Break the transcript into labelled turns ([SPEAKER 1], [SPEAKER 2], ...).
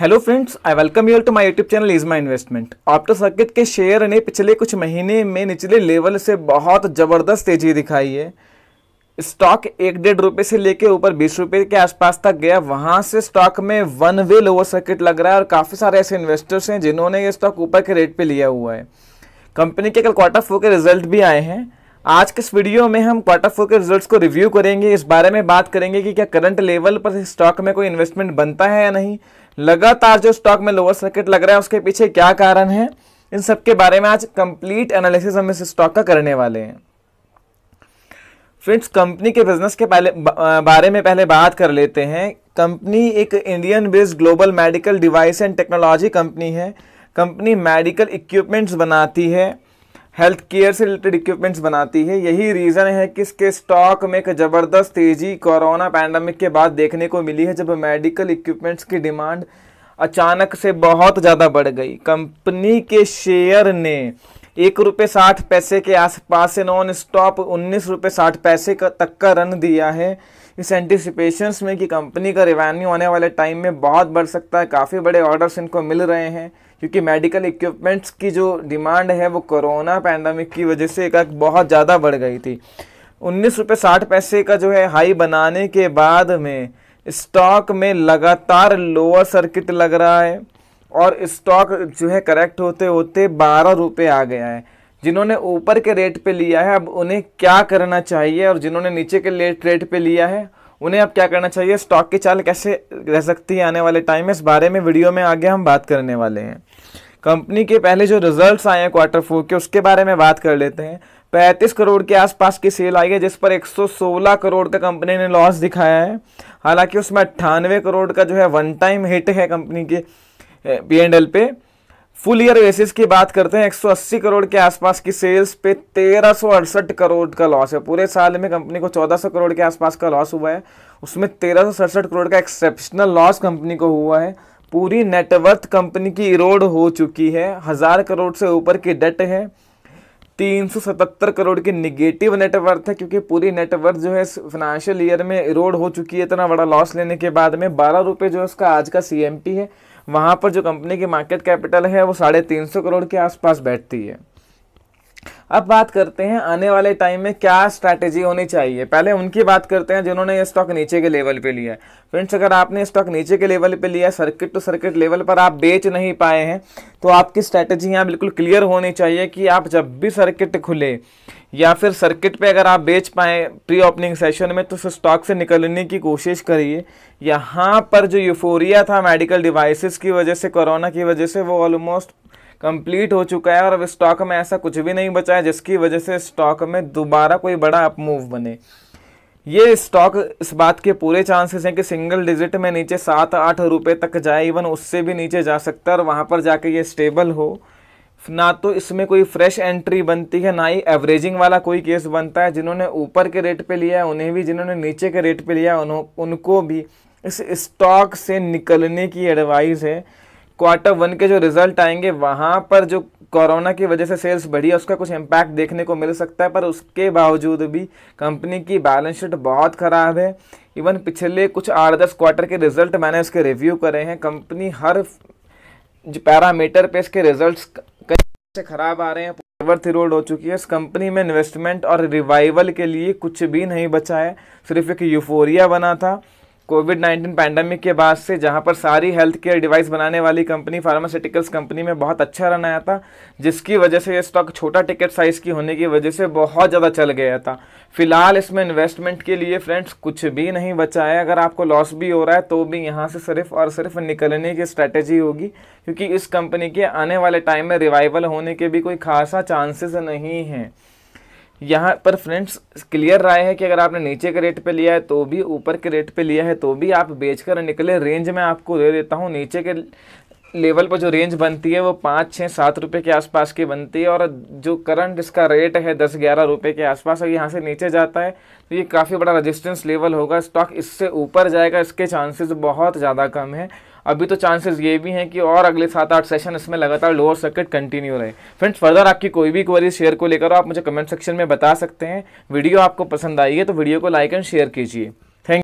[SPEAKER 1] Hello friends I welcome you to my YouTube channel is my investment Opto Circuit के share ने पिछले कुछ महीने में निचले लेवल से बहुत ज़बरदस्त तेज़ी दिखाई है। स्टॉक एक डेढ़ रुपये से लेके ऊपर बीस रुपये के आसपास तक गया। वहाँ से स्टॉक में वन वे लोअर सर्किट लग रहा है और काफ़ी सारे ऐसे इन्वेस्टर्स हैं जिन्होंने ये स्टॉक ऊपर के रेट पर लिया हुआ है। कंपनी के कल क्वार्टर फोर के रिज़ल्ट भी आए हैं। आज के इस वीडियो में हम क्वार्टर फोर के रिजल्ट्स को रिव्यू करेंगे, इस बारे में बात करेंगे कि क्या करंट लेवल पर स्टॉक में कोई इन्वेस्टमेंट बनता है या नहीं। लगातार जो स्टॉक में लोअर सर्किट लग रहा है, उसके पीछे क्या कारण है? इन सब के बारे में आज कंप्लीट एनालिसिस हम इस स्टॉक का करने वाले हैं। फ्रेंड्स कंपनी के बिज़नेस के पहले बारे में पहले बात कर लेते हैं। कंपनी एक Indian based global medical device and technology company है। कंपनी मेडिकल इक्विपमेंट्स बनाती है। हेल्थ केयर से रिलेटेड इक्विपमेंट्स बनाती है। यही रीज़न है कि इसके स्टॉक में एक ज़बरदस्त तेज़ी कोरोना पैंडमिक के बाद देखने को मिली है, जब मेडिकल इक्विपमेंट्स की डिमांड अचानक से बहुत ज़्यादा बढ़ गई। कंपनी के शेयर ने एक रुपये साठ पैसे के आसपास से नॉन स्टॉप उन्नीस रुपये साठ पैसे का तक का रन दिया है। इस एंटिसिपेशंस में कि कंपनी का रेवेन्यू आने वाले टाइम में बहुत बढ़ सकता है। काफ़ी बड़े ऑर्डर्स इनको मिल रहे हैं। क्योंकि मेडिकल इक्विपमेंट्स की जो डिमांड है वो कोरोना पैंडमिक की वजह से एक बहुत ज़्यादा बढ़ गई थी। उन्नीस रुपये साठ पैसे का जो है हाई बनाने के बाद में स्टॉक में लगातार लोअर सर्किट लग रहा है और स्टॉक जो है करेक्ट होते होते बारह रुपये आ गया है। जिन्होंने ऊपर के रेट पे लिया है, अब उन्हें क्या करना चाहिए और जिन्होंने नीचे के लेट रेट पे लिया है उन्हें अब क्या करना चाहिए? स्टॉक की चाल कैसे रह सकती है आने वाले टाइम में? इस बारे में वीडियो में आगे हम बात करने वाले हैं। कंपनी के पहले जो रिजल्ट्स आए हैं क्वार्टर फोर के, उसके बारे में बात कर लेते हैं। पैंतीस करोड़ के आसपास की सेल आई है, जिस पर 116 करोड़ का कंपनी ने लॉस दिखाया है। हालाँकि उसमें अट्ठानवे करोड़ का जो है वन टाइम हिट है कंपनी के पी एंड एल पे। फुल ईयर बेसिस की बात करते हैं 180 करोड़ के आसपास की सेल्स पे तेरह करोड़ का लॉस है। पूरे साल में कंपनी को 1400 करोड़ के आसपास का लॉस हुआ है। उसमें तेरह करोड़ का एक्सेप्शनल लॉस कंपनी को हुआ है। पूरी नेटवर्थ कंपनी की इरोड हो चुकी है। हज़ार करोड़ से ऊपर की डेट है। 377 करोड़ की निगेटिव नेटवर्थ है, क्योंकि पूरी नेटवर्थ जो है फाइनेंशियल ईयर में इरोड हो चुकी है। इतना बड़ा लॉस लेने के बाद में बारह जो है उसका आज का सीएमपी है। वहाँ पर जो कंपनी की मार्केट कैपिटल है, वो साढ़े तीन सौ करोड़ के आसपास बैठती है। अब बात करते हैं आने वाले टाइम में क्या स्ट्रैटेजी होनी चाहिए। पहले उनकी बात करते हैं जिन्होंने ये स्टॉक नीचे के लेवल पे लिया है। फ्रेंड्स अगर आपने स्टॉक नीचे के लेवल पे लिया सर्किट टू सर्किट लेवल पर आप बेच नहीं पाए हैं तो आपकी स्ट्रैटेजी यहाँ बिल्कुल क्लियर होनी चाहिए कि आप जब भी सर्किट खुले या फिर सर्किट पे अगर आप बेच पाए प्री ओपनिंग सेशन में तो स्टॉक से निकलने की कोशिश करिए। यहाँ पर जो यूफोरिया था मेडिकल डिवाइसेस की वजह से कोरोना की वजह से, वो ऑलमोस्ट कंप्लीट हो चुका है और अब स्टॉक में ऐसा कुछ भी नहीं बचा है, जिसकी वजह से स्टॉक में दोबारा कोई बड़ा अप मूव बने। ये स्टॉक इस बात के पूरे चांसेस हैं कि सिंगल डिजिट में नीचे सात आठ रुपए तक जाए, इवन उससे भी नीचे जा सकता है और वहाँ पर जाके ये स्टेबल हो। ना तो इसमें कोई फ्रेश एंट्री बनती है, ना ही एवरेजिंग वाला कोई केस बनता है। जिन्होंने ऊपर के रेट पे लिया है, उन्हें भी, जिन्होंने नीचे के रेट पे लिया है उनको भी। इस स्टॉक से निकलने की एडवाइस है। क्वार्टर वन के जो रिज़ल्ट आएँगे, वहाँ पर जो कोरोना की वजह से सेल्स बढ़ी है, उसका कुछ इम्पैक्ट देखने को मिल सकता है, पर उसके बावजूद भी कंपनी की बैलेंस शीट बहुत ख़राब है। इवन पिछले कुछ आठ दस क्वार्टर के रिज़ल्ट मैंने उसके रिव्यू करे हैं। कंपनी हर पैरामीटर पे इसके रिजल्ट्स कई से ख़राब आ रहे हैं वर्थ रोड हो चुकी है। इस कंपनी में इन्वेस्टमेंट और रिवाइवल के लिए कुछ भी नहीं बचा है। सिर्फ़ एक यूफोरिया बना था। कोविड नाइन्टीन पैंडमिक के बाद से जहाँ पर सारी हेल्थ केयर डिवाइस बनाने वाली कंपनी फार्मास्यूटिकल्स कंपनी में बहुत अच्छा रन आया था, जिसकी वजह से ये स्टॉक छोटा टिकट साइज़ की होने की वजह से बहुत ज़्यादा चल गया था। फ़िलहाल इसमें इन्वेस्टमेंट के लिए फ्रेंड्स कुछ भी नहीं बचा है। अगर आपको लॉस भी हो रहा है तो भी यहाँ से सिर्फ़ और सिर्फ़ निकलने की स्ट्रैटेजी होगी, क्योंकि इस कंपनी के आने वाले टाइम में रिवाइवल होने के भी कोई खासा चांसेस नहीं हैं। यहाँ पर फ्रेंड्स क्लियर राय है कि अगर आपने नीचे के रेट पे लिया है तो भी ऊपर के रेट पे लिया है तो भी आप बेचकर निकले। रेंज में आपको दे देता हूँ। नीचे के लेवल पर जो रेंज बनती है वो पाँच छः सात रुपये के आसपास की बनती है और जो करंट इसका रेट है दस, ग्यारह रुपये के आसपास अगर यहाँ से नीचे जाता है तो ये काफ़ी बड़ा रजिस्टेंस लेवल होगा। स्टॉक इससे ऊपर जाएगा, इसके चांसेस बहुत ज़्यादा कम है। अभी तो चांसेस ये भी हैं कि और अगले सात आठ सेशन इसमें लगातार लोअर सर्किट कंटिन्यू रहे। फ्रेंड्स फर्दर आपकी कोई भी क्वेरी शेयर को लेकर आप मुझे कमेंट सेक्शन में बता सकते हैं। वीडियो आपको पसंद आई है तो वीडियो को लाइक एंड शेयर कीजिए।